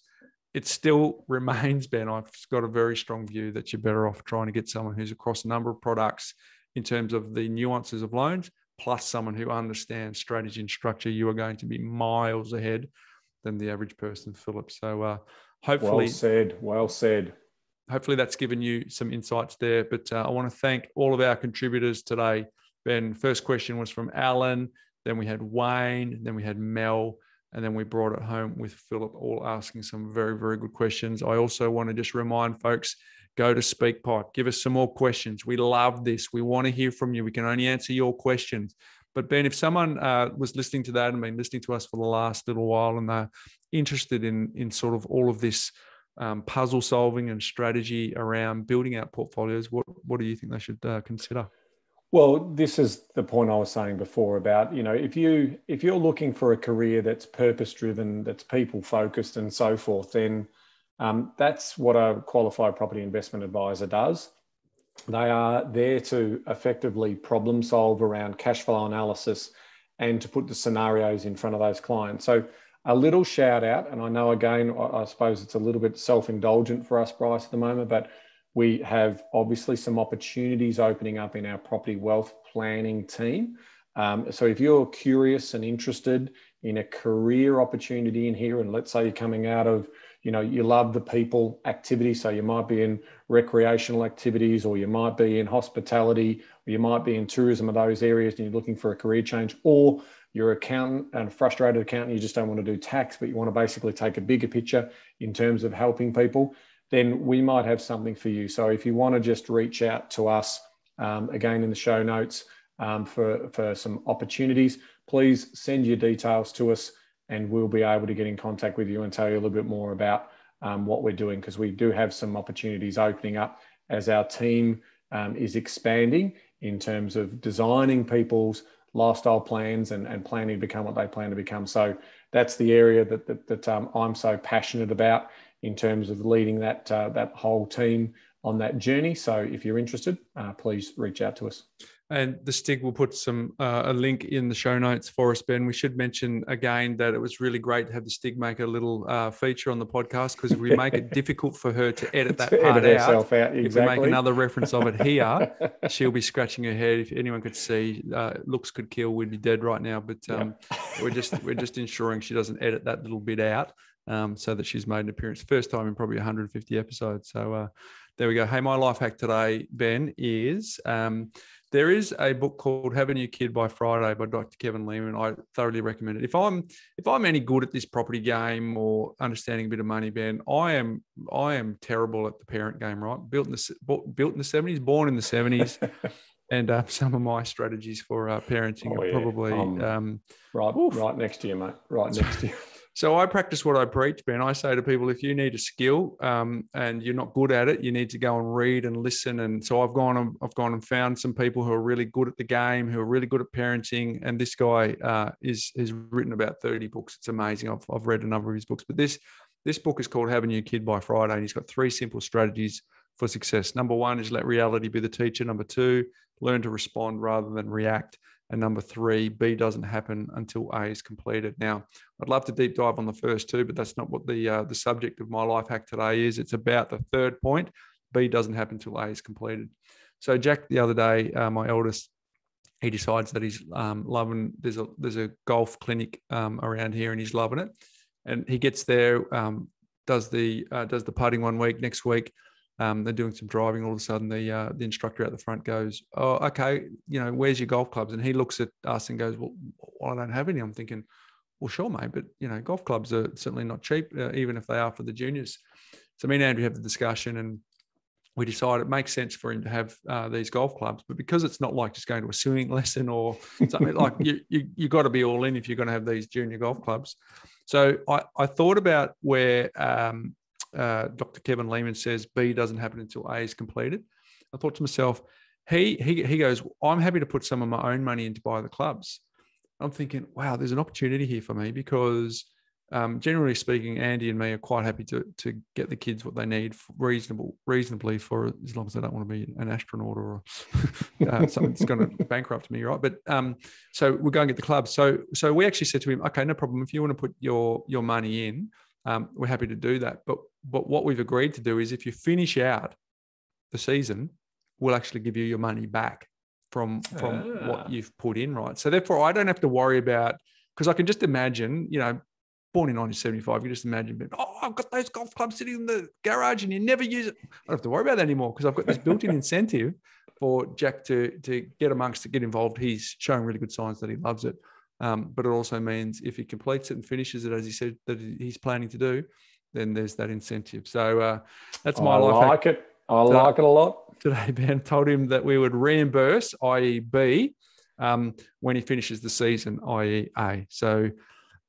Speaker 2: it still remains, Ben. I've got a very strong view that you're better off trying to get someone who's across a number of products in terms of the nuances of loans, plus someone who understands strategy and structure. You are going to be miles ahead than the average person, Philip. So uh, hopefully,
Speaker 3: well said. Well said.
Speaker 2: Hopefully, that's given you some insights there. But uh, I want to thank all of our contributors today. Ben, first question was from Alan. Then we had Wayne. Then we had Mel and then we brought it home with Philip, all asking some very, very good questions. I also want to just remind folks go to SpeakPipe, give us some more questions. We love this. We want to hear from you. We can only answer your questions. But Ben, if someone uh, was listening to that and been listening to us for the last little while and they're interested in, in sort of all of this um, puzzle solving and strategy around building out portfolios, what, what do you think they should uh, consider?
Speaker 3: Well, this is the point I was saying before about, you know, if you if you're looking for a career that's purpose driven, that's people focused and so forth, then um, that's what a qualified property investment advisor does. They are there to effectively problem solve around cash flow analysis and to put the scenarios in front of those clients. So a little shout out, and I know again, I suppose it's a little bit self indulgent for us, Bryce, at the moment, but we have obviously some opportunities opening up in our property wealth planning team. Um, so if you're curious and interested in a career opportunity in here, and let's say you're coming out of, you know, you love the people activity, so you might be in recreational activities, or you might be in hospitality, or you might be in tourism of those areas, and you're looking for a career change, or you're an accountant and a frustrated accountant, you just don't want to do tax, but you want to basically take a bigger picture in terms of helping people then we might have something for you. So if you want to just reach out to us, um, again in the show notes um, for, for some opportunities, please send your details to us and we'll be able to get in contact with you and tell you a little bit more about um, what we're doing because we do have some opportunities opening up as our team um, is expanding in terms of designing people's lifestyle plans and, and planning to become what they plan to become. So that's the area that, that, that um, I'm so passionate about in terms of leading that uh, that whole team on that journey. So if you're interested, uh, please reach out to us.
Speaker 2: And the Stig will put some uh, a link in the show notes for us, Ben. We should mention again that it was really great to have the Stig make a little uh, feature on the podcast because if we make it difficult for her to edit that
Speaker 3: To
Speaker 2: part
Speaker 3: edit
Speaker 2: out,
Speaker 3: out,
Speaker 2: if we make another reference of it here, she'll be scratching her head. If anyone could see, uh, looks could kill. We'd be dead right now. But
Speaker 3: Yep.
Speaker 2: um, we're just we're just ensuring she doesn't edit that little bit out, um, so that she's made an appearance first time in probably 150 episodes. So uh, there we go. Hey, my life hack today, Ben, is um, there is a book called "Have a New Kid" by Friday by Dr. Kevin Leman. I thoroughly recommend it. If I'm if I'm any good at this property game or understanding a bit of money, Ben, I am I am terrible at the parent game. Right, built in the built in the 70s, born in the 70s. And uh, some of my strategies for uh, parenting
Speaker 3: Oh,
Speaker 2: are
Speaker 3: yeah.
Speaker 2: probably
Speaker 3: Um,
Speaker 2: um,
Speaker 3: right,
Speaker 2: Oof.
Speaker 3: right next to you, mate. Right next to you.
Speaker 2: So I practice what I preach, Ben. I say to people, if you need a skill um, and you're not good at it, you need to go and read and listen. And so I've gone, and, I've gone and found some people who are really good at the game, who are really good at parenting. And this guy uh, is has written about 30 books. It's amazing. I've, I've read a number of his books, but this this book is called a New Kid by Friday, and he's got three simple strategies for success. Number one is let reality be the teacher. Number two, learn to respond rather than react. And number three, B doesn't happen until A is completed. Now, I'd love to deep dive on the first two, but that's not what the uh, the subject of my life hack today is. It's about the third point. B doesn't happen until A is completed. So Jack, the other day, uh, my eldest, he decides that he's um, loving. There's a there's a golf clinic um, around here, and he's loving it. And he gets there, um, does the uh, does the putting one week. Next week, um, they're doing some driving. All of a sudden, the uh, the instructor at the front goes, "Oh, okay, you know, where's your golf clubs?" And he looks at us and goes, "Well, I don't have any." I'm thinking, "Well, sure, mate, but you know, golf clubs are certainly not cheap, uh, even if they are for the juniors." So me and Andrew have the discussion, and we decide it makes sense for him to have uh, these golf clubs, but because it's not like just going to a swimming lesson or something like you, you you got to be all in if you're going to have these junior golf clubs. So I, I thought about where um, uh, Dr. Kevin Leman says B doesn't happen until A is completed. I thought to myself, he he he goes, I'm happy to put some of my own money in to buy the clubs. I'm thinking, wow, there's an opportunity here for me because um, generally speaking, Andy and me are quite happy to to get the kids what they need reasonable reasonably for as long as they don't want to be an astronaut or uh, something that's going to bankrupt me, right? But um, so we're going to get the clubs. So so we actually said to him, okay, no problem. If you want to put your your money in, um, we're happy to do that. But but what we've agreed to do is if you finish out the season, we'll actually give you your money back from from
Speaker 3: Ah.
Speaker 2: what you've put in, right? So therefore, I don't have to worry about because I can just imagine, you know, born in 1975, you just imagine, being, oh, I've got those golf clubs sitting in the garage and you never use it. I don't have to worry about that anymore because I've got this built-in incentive for Jack to to get amongst to get involved. He's showing really good signs that he loves it. Um, but it also means if he completes it and finishes it as he said that he's planning to do, then there's that incentive. So uh, that's my
Speaker 3: I
Speaker 2: life I
Speaker 3: like it. I like it a lot.
Speaker 2: today, Ben, told him that we would reimburse, i.e., B, um, when he finishes the season, i.e., A. So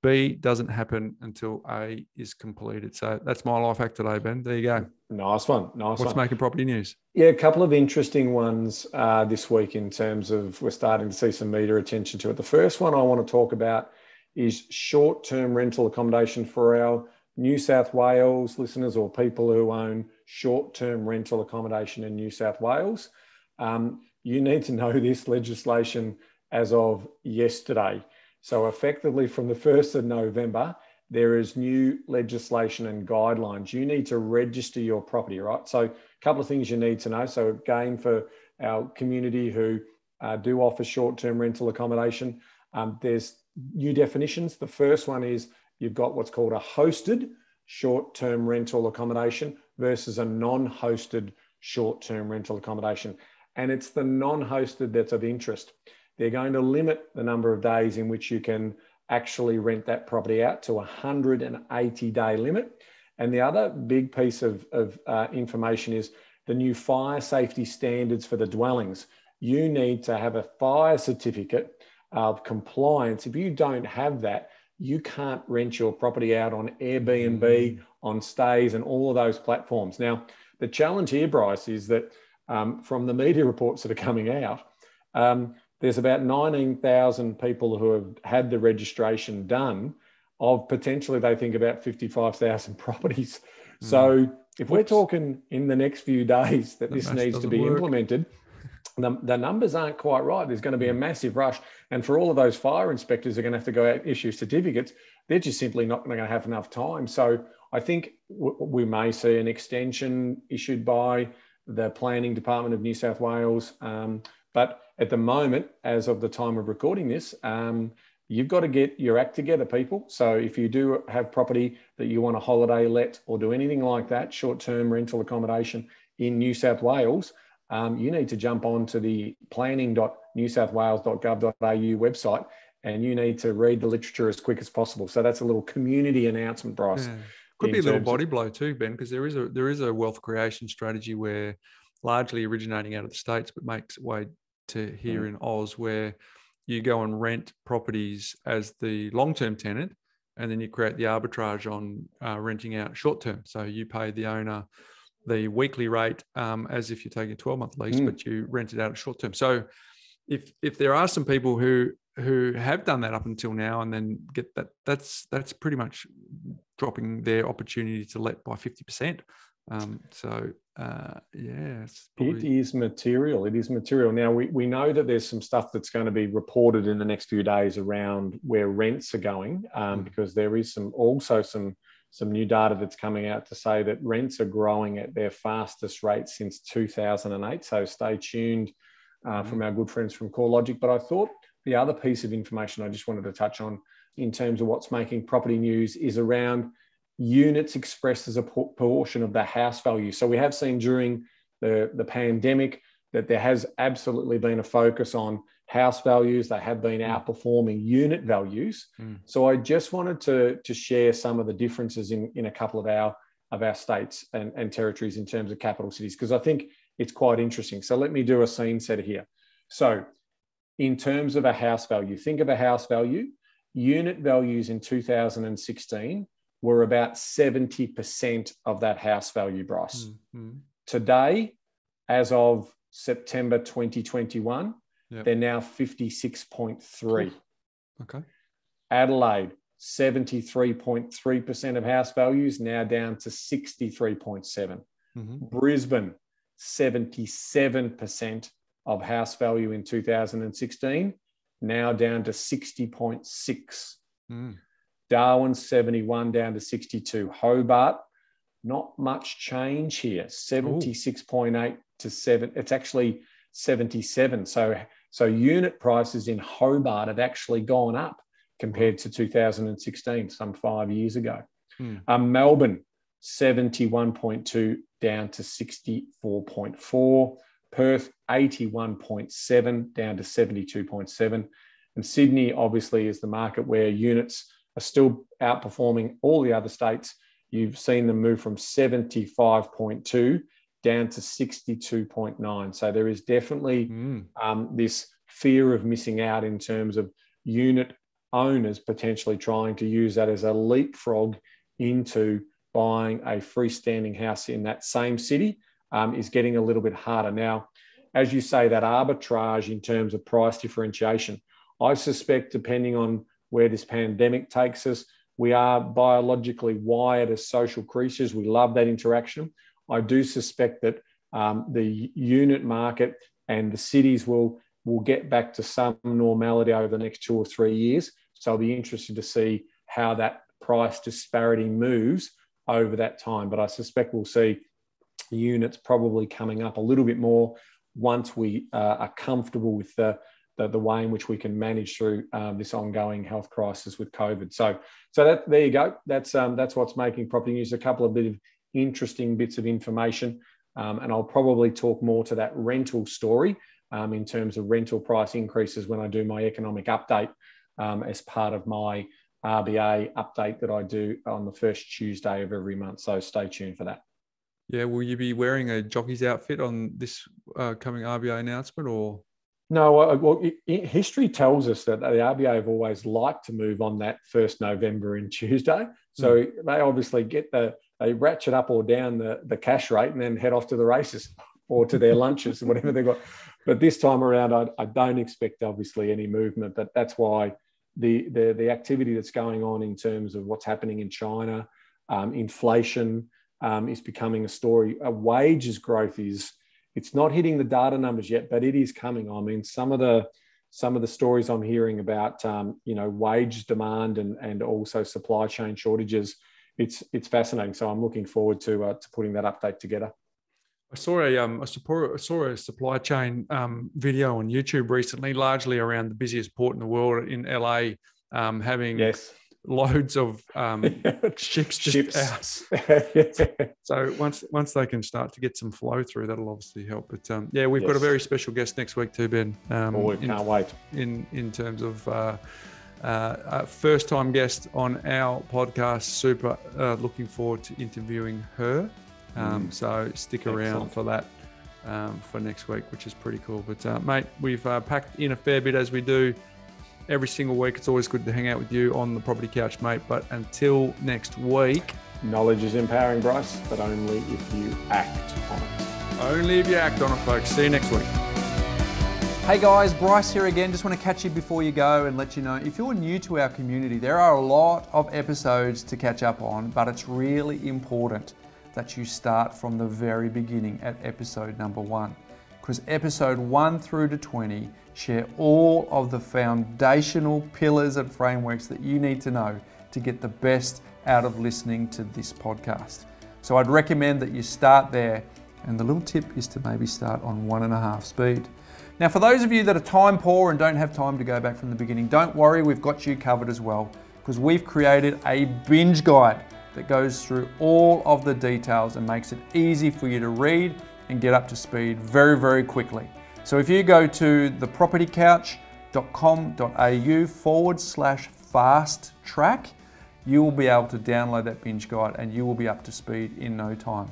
Speaker 2: B doesn't happen until A is completed. So that's my life hack today, Ben. There you go.
Speaker 3: Nice one. Nice
Speaker 2: What's
Speaker 3: one.
Speaker 2: making property news?
Speaker 3: Yeah, a couple of interesting ones uh, this week in terms of we're starting to see some media attention to it. The first one I want to talk about is short term rental accommodation for our New South Wales listeners or people who own short term rental accommodation in New South Wales. Um, you need to know this legislation as of yesterday. So, effectively, from the 1st of November, there is new legislation and guidelines. You need to register your property, right? So, a couple of things you need to know. So, again, for our community who uh, do offer short term rental accommodation, um, there's new definitions. The first one is you've got what's called a hosted short term rental accommodation versus a non hosted short term rental accommodation. And it's the non hosted that's of interest. They're going to limit the number of days in which you can actually rent that property out to a 180 day limit. And the other big piece of, of uh, information is the new fire safety standards for the dwellings. You need to have a fire certificate of compliance. If you don't have that, you can't rent your property out on Airbnb, on Stayz, and all of those platforms. Now, the challenge here, Bryce, is that um, from the media reports that are coming out, um, there's about 19,000 people who have had the registration done of potentially they think about 55,000 properties. So if we're talking in the next few days that
Speaker 2: The
Speaker 3: this needs to be
Speaker 2: work.
Speaker 3: implemented, the, the, numbers aren't quite right. There's going to be a massive rush. And for all of those fire inspectors who are going to have to go out issue certificates, they're just simply not going to have enough time. So I think w- we may see an extension issued by the Planning Department of New South Wales. Um, but at the moment, as of the time of recording this, um, you've got to get your act together, people. So if you do have property that you want a holiday let or do anything like that, short term rental accommodation in New South Wales, um, you need to jump onto the planning.newsouthwales.gov.au website and you need to read the literature as quick as possible. So that's a little community announcement, Bryce.
Speaker 2: Yeah. Could be a little body blow too, Ben, because there is a there is a wealth creation strategy where largely originating out of the states, but makes way to here mm. in Oz, where you go and rent properties as the long term tenant, and then you create the arbitrage on uh, renting out short term. So you pay the owner the weekly rate um, as if you're taking a 12 month lease, mm. but you rent it out short term. So if if there are some people who who have done that up until now and then get that that's that's pretty much dropping their opportunity to let by 50% um, so uh, yeah
Speaker 3: it is material. It is material. Now we, we know that there's some stuff that's going to be reported in the next few days around where rents are going um, mm. because there is some also some some new data that's coming out to say that rents are growing at their fastest rate since 2008 so stay tuned uh, mm. from our good friends from CoreLogic but i thought the other piece of information i just wanted to touch on in terms of what's making property news is around units expressed as a portion of the house value. So we have seen during the, the pandemic that there has absolutely been a focus on house values. They have been hmm. outperforming unit values. Mm. So I just wanted to, to share some of the differences in, in a couple of our of our states and, and territories in terms of capital cities, because I think it's quite interesting. So let me do a scene set here. So in terms of a house value, think of a house value. Unit values in 2016 were about 70% of that house value, Bryce. Mm-hmm. Today, as of September 2021, yep. they're now 56.3.
Speaker 2: Okay.
Speaker 3: Adelaide, 73.3% of house values, now down to 63.7. Mm-hmm. Brisbane, 77% of house value in 2016, now down to 60.6. Mm. Darwin 71 down to 62. Hobart, not much change here. 76.8 to 7. It's actually 77. So so unit prices in Hobart have actually gone up compared to 2016, some five years ago. Hmm. Um, Melbourne, 71.2 down to 64.4. Perth, 81.7 down to 72.7. And Sydney, obviously, is the market where units are still outperforming all the other states. You've seen them move from 75.2 down to 62.9. So there is definitely mm. um, this fear of missing out in terms of unit owners potentially trying to use that as a leapfrog into buying a freestanding house in that same city um, is getting a little bit harder. Now, as you say, that arbitrage in terms of price differentiation, I suspect, depending on where this pandemic takes us. We are biologically wired as social creatures. We love that interaction. I do suspect that um, the unit market and the cities will will get back to some normality over the next two or three years. So I'll be interested to see how that price disparity moves over that time. But I suspect we'll see units probably coming up a little bit more once we uh, are comfortable with the the, the way in which we can manage through um, this ongoing health crisis with COVID. So, so that there you go. That's um, that's what's making property news. A couple of bit of interesting bits of information, um, and I'll probably talk more to that rental story um, in terms of rental price increases when I do my economic update um, as part of my RBA update that I do on the first Tuesday of every month. So stay tuned for that.
Speaker 2: Yeah, will you be wearing a jockey's outfit on this uh, coming RBA announcement, or
Speaker 3: no, well, history tells us that the RBA have always liked to move on that first November and Tuesday. So mm. they obviously get the they ratchet up or down the, the cash rate and then head off to the races or to their lunches and whatever they've got. But this time around, I, I don't expect obviously any movement. But that's why the, the the activity that's going on in terms of what's happening in China, um, inflation um, is becoming a story. A wages growth is it's not hitting the data numbers yet, but it is coming. I mean, some of the some of the stories I'm hearing about, um, you know, wage demand and and also supply chain shortages. It's it's fascinating. So I'm looking forward to uh, to putting that update together.
Speaker 7: I saw a um, I saw a supply chain um, video on YouTube recently, largely around the busiest port in the world in LA, um, having
Speaker 3: yes.
Speaker 7: Loads of um, ships just ships. out. so once once they can start to get some flow through, that'll obviously help. But um, yeah, we've yes. got a very special guest next week too, Ben.
Speaker 3: Um, oh, we can't wait.
Speaker 7: In in terms of. Uh, uh, first time guest on our podcast. Super uh, looking forward to interviewing her. Um, mm. So stick around Excellent. for that um, for next week, which is pretty cool. But uh, mate, we've uh, packed in a fair bit as we do every single week. It's always good to hang out with you on the property couch, mate. But until next week,
Speaker 3: knowledge is empowering, Bryce, but only if you act on it.
Speaker 7: Only if you act on it, folks. See you next week.
Speaker 2: Hey guys, Bryce here again. Just want to catch you before you go and let you know if you're new to our community, there are a lot of episodes to catch up on, but it's really important that you start from the very beginning at episode number one. Because episode 1 through to 20 share all of the foundational pillars and frameworks that you need to know to get the best out of listening to this podcast. So I'd recommend that you start there. And the little tip is to maybe start on one and a half speed. Now, for those of you that are time poor and don't have time to go back from the beginning, don't worry, we've got you covered as well because we've created a binge guide that goes through all of the details and makes it easy for you to read and get up to speed very, very quickly. So if you go to thepropertycouch.com.au forward slash fast track, you will be able to download that binge guide and you will be up to speed in no time.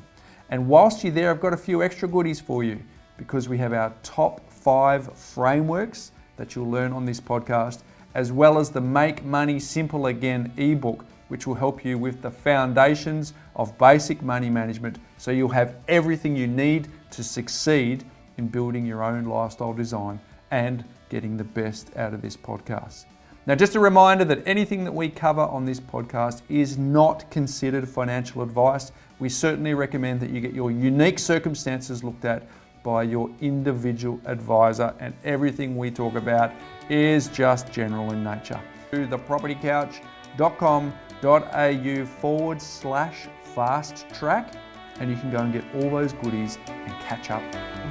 Speaker 2: And whilst you're there, I've got a few extra goodies for you because we have our top five frameworks that you'll learn on this podcast, as well as the Make Money Simple Again ebook which will help you with the foundations of basic money management so you'll have everything you need to succeed in building your own lifestyle design and getting the best out of this podcast. Now, just a reminder that anything that we cover on this podcast is not considered financial advice. We certainly recommend that you get your unique circumstances looked at by your individual advisor, and everything we talk about is just general in nature. To thepropertycouch.com au forward slash fast track and you can go and get all those goodies and catch up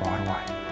Speaker 2: right away.